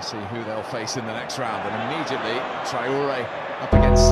to see who they'll face in the next round. And immediately, Traore up against